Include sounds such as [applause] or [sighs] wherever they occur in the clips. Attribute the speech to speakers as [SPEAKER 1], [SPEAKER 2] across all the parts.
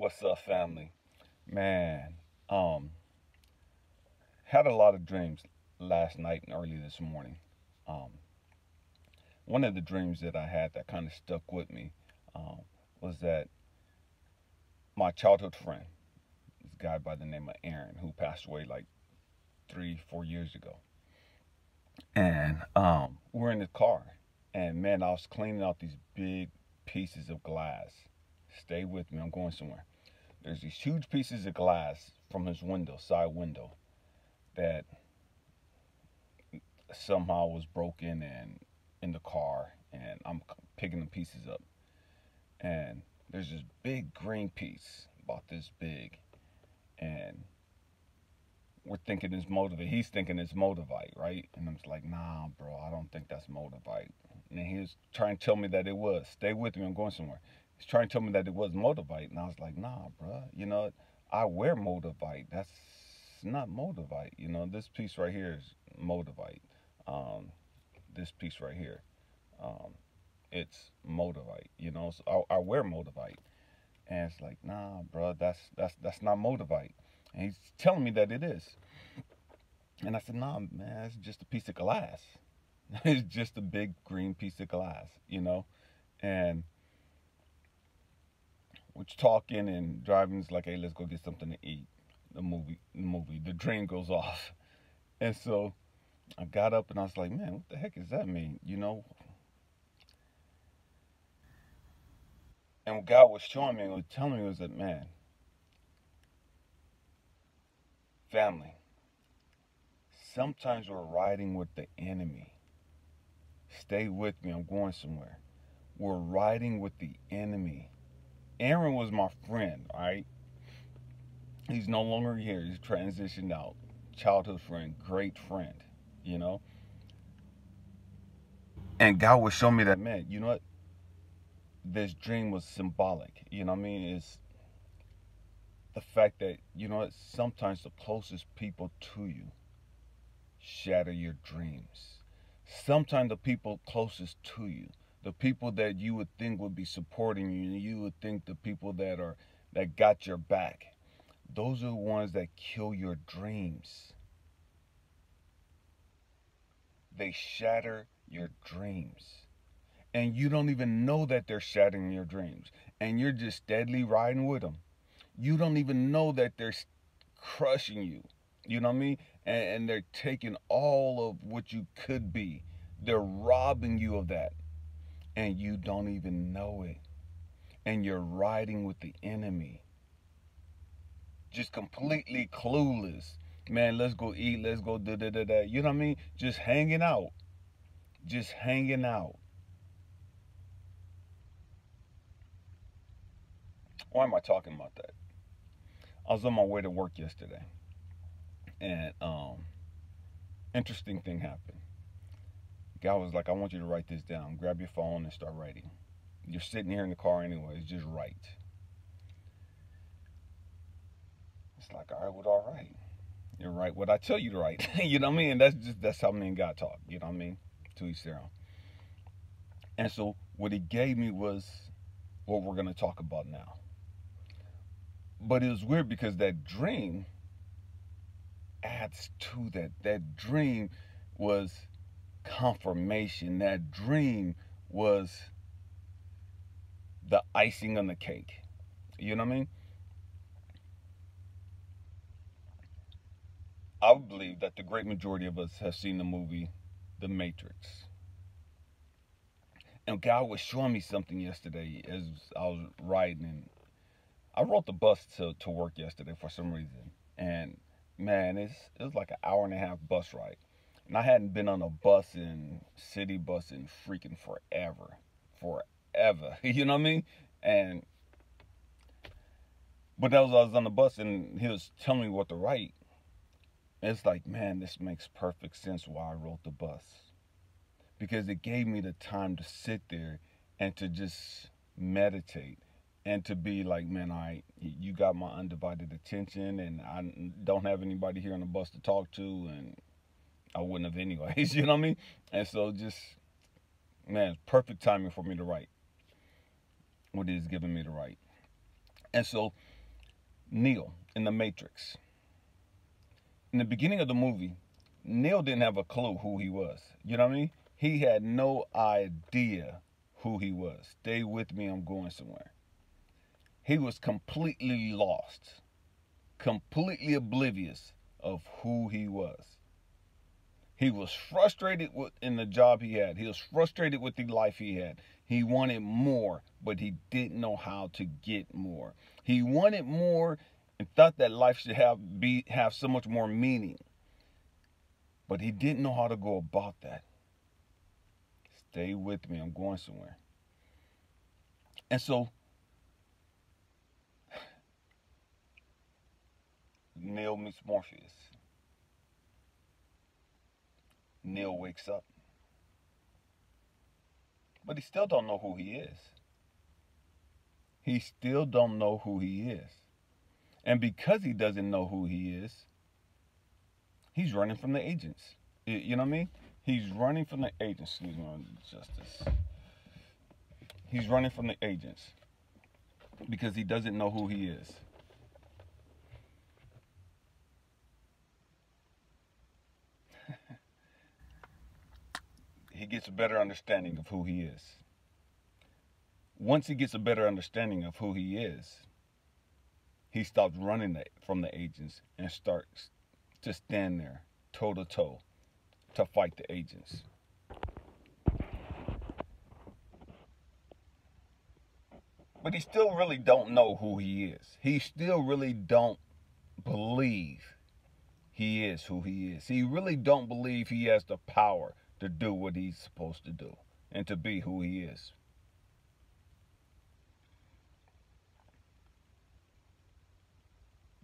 [SPEAKER 1] What's up, family? Man, um, had a lot of dreams last night and early this morning. Um, one of the dreams that I had that kind of stuck with me um, was that my childhood friend, this guy by the name of Aaron, who passed away like three, four years ago, and um, we're in the car, and man, I was cleaning out these big pieces of glass. Stay with me, I'm going somewhere there's these huge pieces of glass from his window, side window, that somehow was broken and in the car, and I'm picking the pieces up. And there's this big green piece, about this big, and we're thinking it's moldavite. He's thinking it's moldavite, right? And I'm just like, nah, bro, I don't think that's moldavite. And he was trying to tell me that it was. Stay with me, I'm going somewhere he's trying to tell me that it was Moldavite, and I was like, nah, bro. You know, I wear Moldavite. That's not Moldavite. You know, this piece right here is Moldavite. Um, this piece right here, um, it's Moldavite. You know, so I, I wear Moldavite, and it's like, nah, bro, that's that's that's not Moldavite. And he's telling me that it is. And I said, nah, man, it's just a piece of glass. [laughs] it's just a big green piece of glass, you know? And which talking and driving is like, hey, let's go get something to eat. The movie, the movie, the dream goes off, [laughs] and so I got up and I was like, man, what the heck does that mean? You know. And God was showing me and was telling me was that, man, family, sometimes we're riding with the enemy. Stay with me, I'm going somewhere. We're riding with the enemy Aaron was my friend, right? He's no longer here. He's transitioned out. Childhood friend, great friend, you know? And God was showing me that, man, you know what? This dream was symbolic. You know what I mean? It's the fact that, you know what? Sometimes the closest people to you shatter your dreams. Sometimes the people closest to you the people that you would think would be supporting you, you would think the people that are that got your back, those are the ones that kill your dreams. They shatter your dreams. And you don't even know that they're shattering your dreams. And you're just steadily riding with them. You don't even know that they're crushing you. You know what I mean? And, and they're taking all of what you could be. They're robbing you of that and you don't even know it. And you're riding with the enemy. Just completely clueless. Man, let's go eat, let's go da da da da. You know what I mean? Just hanging out. Just hanging out. Why am I talking about that? I was on my way to work yesterday. And um interesting thing happened. God was like, I want you to write this down. Grab your phone and start writing. You're sitting here in the car anyways, just write. It's like, all right, well, all right. You're right what I tell you to write. [laughs] you know what I mean? That's just that's how me and God talk. You know what I mean? To each their own. And so what he gave me was what we're gonna talk about now. But it was weird because that dream adds to that. That dream was confirmation. That dream was the icing on the cake. You know what I mean? I believe that the great majority of us have seen the movie The Matrix. And God was showing me something yesterday as I was riding and I rode the bus to, to work yesterday for some reason. And man, it's it was like an hour and a half bus ride. And I hadn't been on a bus in city bus in freaking forever. Forever. [laughs] You know what I mean? And but that was I was on the bus and he was telling me what to write. And it's like, man, this makes perfect sense why I wrote the bus. Because it gave me the time to sit there and to just meditate and to be like, man, I you got my undivided attention and I don't have anybody here on the bus to talk to and I wouldn't have anyways, [laughs] you know what I mean? And so just, man, perfect timing for me to write what it is giving me to write. And so Neo in the Matrix. In the beginning of the movie, Neo didn't have a clue who he was. You know what I mean? He had no idea who he was. Stay with me, I'm going somewhere. He was completely lost, completely oblivious of who he was. He was frustrated with in the job he had. He was frustrated with the life he had. He wanted more, but he didn't know how to get more. He wanted more and thought that life should have be have so much more meaning. But he didn't know how to go about that. Stay with me. I'm going somewhere. And so [sighs] Neo meets Morpheus. Neo wakes up. But he still don't know who he is. He still don't know who he is. And because he doesn't know who he is, he's running from the agents. You know what I mean? He's running from the agents. Excuse me, Justice. He's running from the agents because he doesn't know who he is. He gets a better understanding of who he is. Once he gets a better understanding of who he is, he stops running from the agents and starts to stand there toe to toe to fight the agents. But he still really don't know who he is. He still really don't believe he is who he is. He really don't believe he has the power to do what he's supposed to do and to be who he is.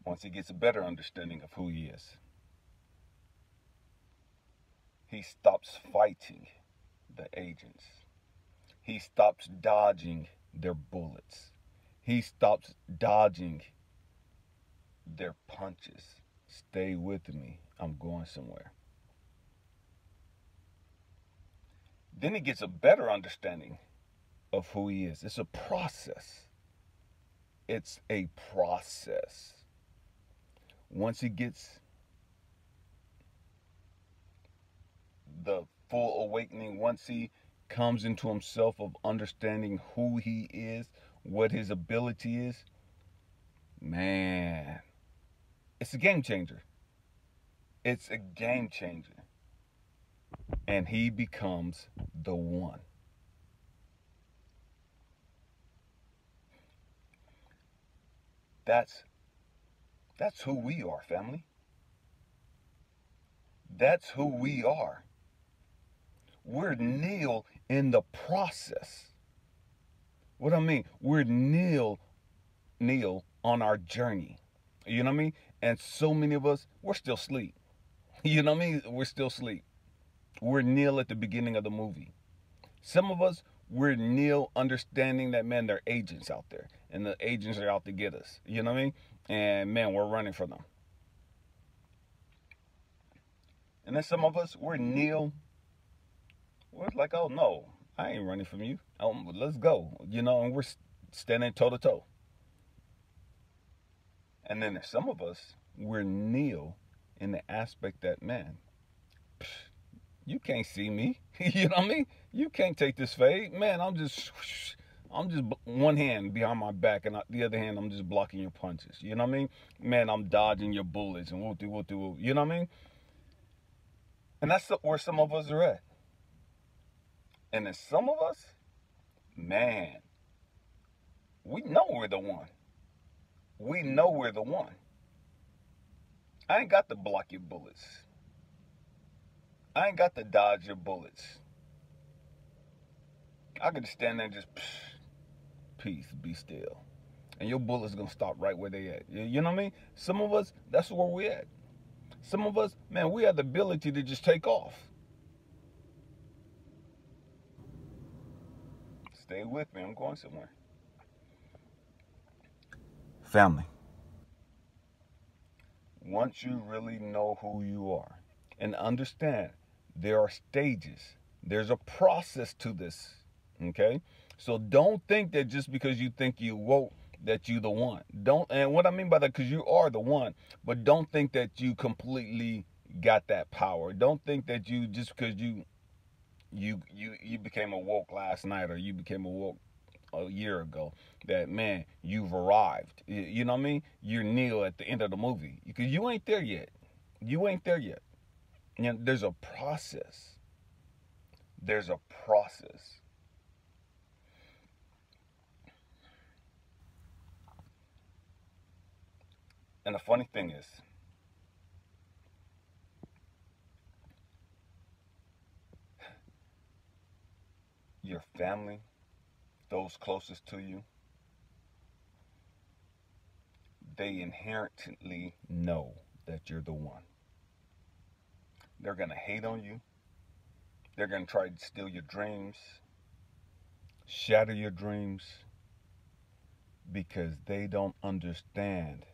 [SPEAKER 1] Once he gets a better understanding of who he is, he stops fighting the agents. He stops dodging their bullets. He stops dodging their punches. Stay with me. I'm going somewhere. Then he gets a better understanding of who he is. It's a process. It's a process. Once he gets the full awakening, once he comes into himself of understanding who he is, what his ability is, man, it's a game changer. It's a game changer and he becomes the one. That's that's who we are, family. That's who we are. We're Neo in the process. What do I mean, we're Neo, Neo on our journey. You know what I mean? And so many of us, we're still asleep. [laughs] You know what I mean? We're still asleep. We're Neo at the beginning of the movie. Some of us, we're Neo understanding that, man, they're agents out there. And the agents are out to get us. You know what I mean? And, man, we're running from them. And then some of us, we're Neo. We're like, oh, no, I ain't running from you. Um, let's go. You know, and we're standing toe to toe. And then there's some of us, we're Neo in the aspect that, man, psh, you can't see me. [laughs] you know what I mean? You can't take this fade, man. I'm just, I'm just one hand behind my back, and the other hand, I'm just blocking your punches. You know what I mean? Man, I'm dodging your bullets and whoop whoop whoop. You know what I mean? And that's where some of us are at. And then some of us, man, we know we're the one. We know we're the one. I ain't got to block your bullets. I ain't got to dodge your bullets. I could stand there and just, peace, be still. And your bullets gonna stop right where they at. You know what I mean? Some of us, that's where we at. Some of us, man, we have the ability to just take off. Stay with me. I'm going somewhere. Family. Once you really know who you are and understand there are stages. There's a process to this. Okay? So don't think that just because you think you woke that you the one. Don't and what I mean by that, because you are the one, but don't think that you completely got that power. Don't think that you just because you you you you became awoke last night or you became awoke a year ago that man you've arrived you know what i mean you're neo at the end of the movie because you ain't there yet you ain't there yet you know, there's a process there's a process and the funny thing is your family, those closest to you, they inherently know that you're the one. They're going to hate on you. They're going to try to steal your dreams, shatter your dreams, because they don't understand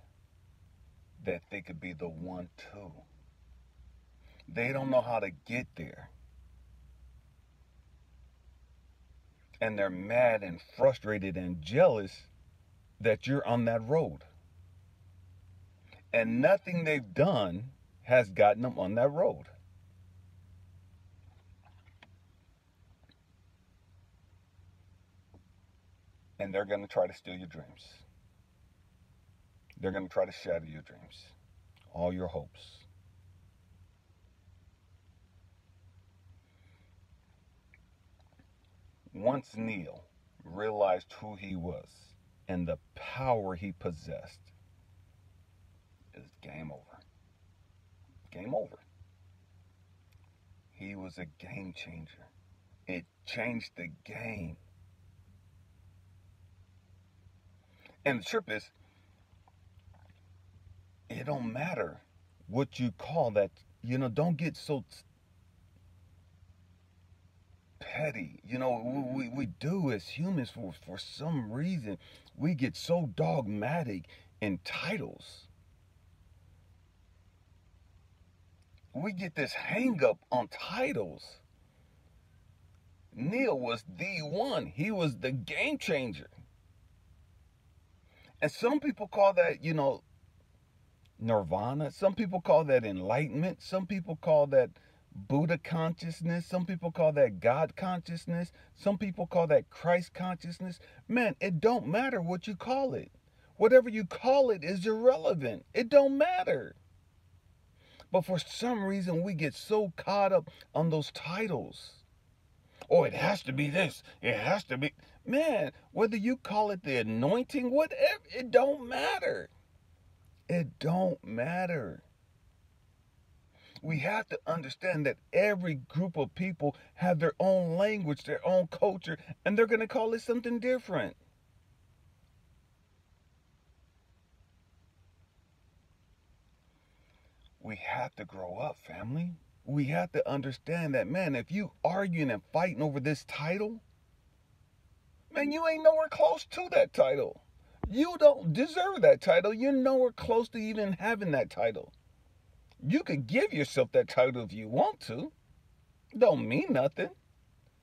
[SPEAKER 1] that they could be the one too. They don't know how to get there. and they're mad and frustrated and jealous that you're on that road. And nothing they've done has gotten them on that road. And they're going to try to steal your dreams. They're going to try to shatter your dreams, all your hopes. Once Neo realized who he was and the power he possessed, it's game over. Game over. He was a game changer. It changed the game. And the trip is, it don't matter what you call that. You know, don't get so petty. You know, we, mm-hmm. we do as humans for, for some reason. We get so dogmatic in titles. We get this hang up on titles. Neo was the one. He was the game changer. And some people call that, you know, nirvana. Some people call that enlightenment. Some people call that Buddha consciousness. Some people call that God consciousness. Some people call that Christ consciousness. Man, it don't matter what you call it. Whatever you call it is irrelevant. It don't matter. But for some reason, we get so caught up on those titles. Oh, it has to be this. It has to be. Man, whether you call it the anointing, whatever, it don't matter. It don't matter we have to understand that every group of people have their own language, their own culture, and they're going to call it something different. We have to grow up, family. We have to understand that, man, if you arguing and fighting over this title, man, you ain't nowhere close to that title. You don't deserve that title. You're nowhere close to even having that title. You could give yourself that title if you want to. Don't mean nothing.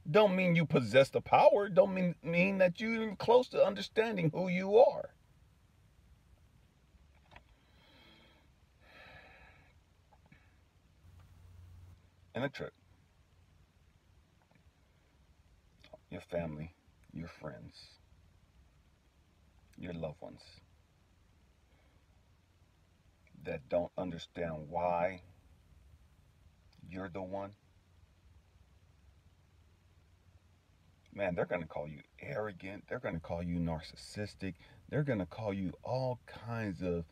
[SPEAKER 1] Don't mean you possess the power. Don't mean, mean that you're even close to understanding who you are. And a trick. Your family, your friends, your loved ones that don't understand why you're the one, man, they're going to call you arrogant. They're going to call you narcissistic. They're going to call you all kinds of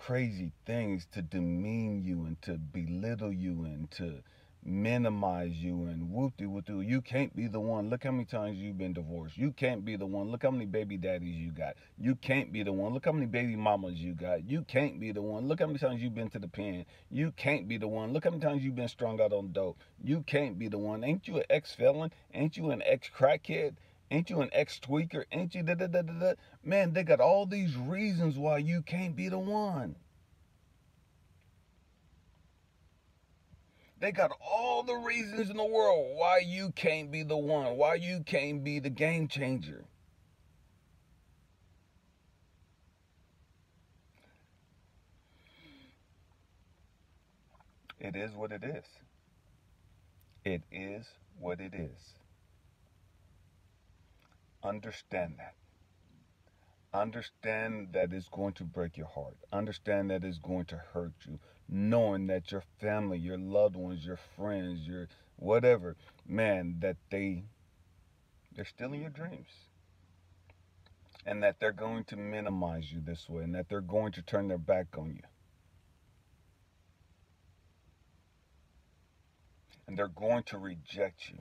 [SPEAKER 1] crazy things to demean you and to belittle you and to minimize you and whoop de whoop de. You can't be the one. Look how many times you've been divorced. You can't be the one. Look how many baby daddies you got. You can't be the one. Look how many baby mamas you got. You can't be the one. Look how many times you've been to the pen. You can't be the one. Look how many times you've been strung out on dope. You can't be the one. Ain't you an ex felon? Ain't you an ex crackhead? Ain't you an ex-tweaker? Ain't you da da da da da? Man, they got all these reasons why you can't be the one. They got all the reasons in the world why you can't be the one, why you can't be the game changer. It is what it is. It is what it is. Understand that. Understand that it's going to break your heart. Understand that it's going to hurt you. Knowing that your family, your loved ones, your friends, your whatever, man, that they they're still in your dreams. And that they're going to minimize you this way and that they're going to turn their back on you. And they're going to reject you.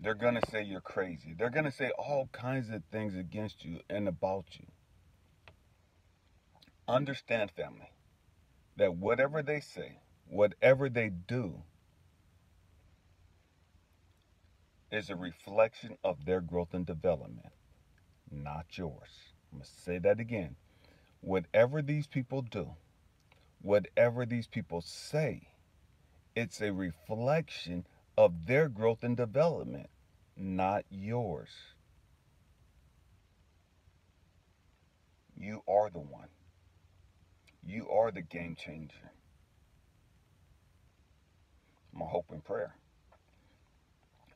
[SPEAKER 1] They're going to say you're crazy. They're going to say all kinds of things against you and about you. Understand, family, that whatever they say, whatever they do, is a reflection of their growth and development, not yours. I'm going to say that again. Whatever these people do, whatever these people say, it's a reflection of their growth and development, not yours. You are the one. You are the game changer. My hope and prayer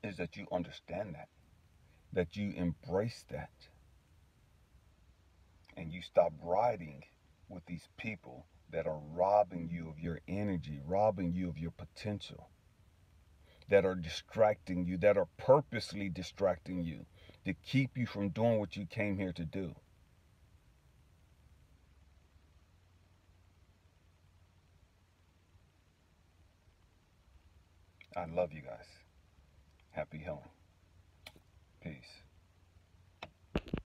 [SPEAKER 1] is that you understand that, that you embrace that, and you stop riding with these people that are robbing you of your energy, robbing you of your potential that are distracting you, that are purposely distracting you to keep you from doing what you came here to do. I love you guys. Happy healing.